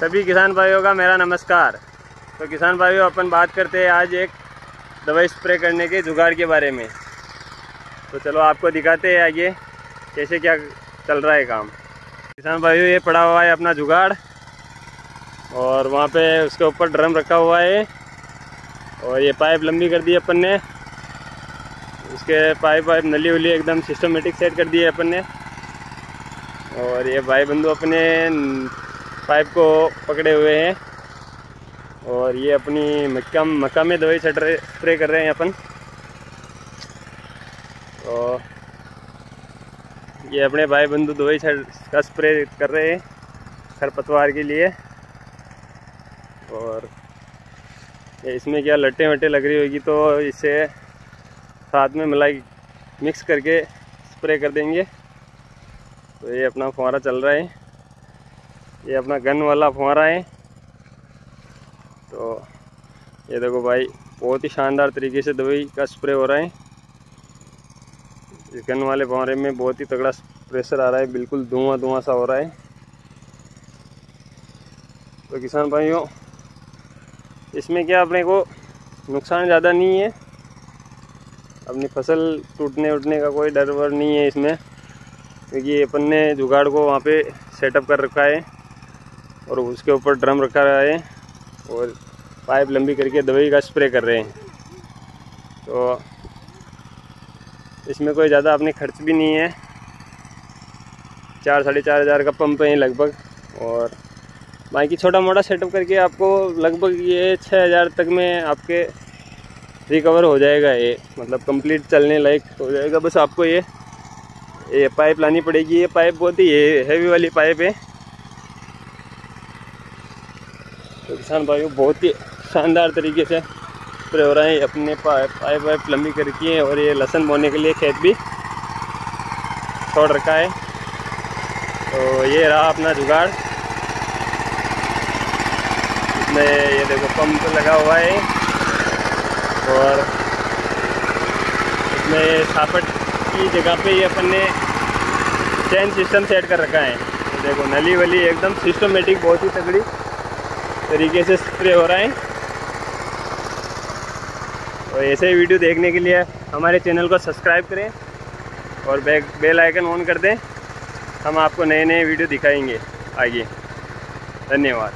सभी किसान भाइयों का मेरा नमस्कार। तो किसान भाइयों, अपन बात करते हैं आज एक दवाई स्प्रे करने के जुगाड़ के बारे में। तो चलो आपको दिखाते हैं आगे कैसे क्या चल रहा है काम। किसान भाइयों, ये पड़ा हुआ है अपना जुगाड़ और वहाँ पे उसके ऊपर ड्रम रखा हुआ है और ये पाइप लंबी कर दी अपन ने। उसके पाइप वाइप नली वली एकदम सिस्टमेटिक सेट कर दिए अपन ने। और ये भाई बंधु अपने पाइप को पकड़े हुए हैं। और ये अपनी मक्का मक्का में दवाई स्प्रे कर रहे हैं अपन। और ये अपने भाई बंधु दवाई का स्प्रे कर रहे हैं खरपतवार के लिए। और इसमें क्या लट्टे वट्टे लग रही होगी तो इसे साथ में मलाई मिक्स करके स्प्रे कर देंगे। तो ये अपना फुहारा चल रहा है। ये अपना गन वाला फुहारा है। तो ये देखो भाई, बहुत ही शानदार तरीके से दवाई का स्प्रे हो रहा है। इस गन वाले फुहारे में बहुत ही तगड़ा प्रेशर आ रहा है, बिल्कुल धुआँ धुआँ सा हो रहा है। तो किसान भाइयों, इसमें क्या अपने को नुकसान ज़्यादा नहीं है। अपनी फ़सल टूटने उटने का कोई डर वर नहीं है इसमें। क्योंकि अपन ने जुगाड़ को वहाँ पे सेटअप कर रखा है। और उसके ऊपर ड्रम रखा रहा है और पाइप लंबी करके दवाई का स्प्रे कर रहे हैं। तो इसमें कोई ज़्यादा अपनी खर्च भी नहीं है। चार, साढ़े चार हज़ार का पंप है लगभग और बाकी छोटा मोटा सेटअप करके आपको लगभग ये छः हज़ार तक में आपके रिकवर हो जाएगा ये। मतलब कंप्लीट चलने लायक हो जाएगा। बस आपको ये ये पाइप लानी पड़ेगी। ये पाइप बहुत ही हैवी वाली पाइप है। तो किसान भाइयों, बहुत ही शानदार तरीके से स्प्रे हो रहा है। अपने पाइप वाइप लंबी करके और ये लहसन बोने के लिए खेत भी छोड़ रखा है। तो ये रहा अपना जुगाड़। इसमें ये देखो, पंप लगा हुआ है। और इसमें सापट की जगह पे ये अपन ने चैन सिस्टम सेट कर रखा है। देखो, नली वली एकदम सिस्टमेटिक बहुत ही तगड़ी तरीके से स्प्रे हो रहा है। और ऐसे ही वीडियो देखने के लिए हमारे चैनल को सब्सक्राइब करें और बेल आइकन ऑन कर दें। हम आपको नए नए वीडियो दिखाएँगे आगे। धन्यवाद।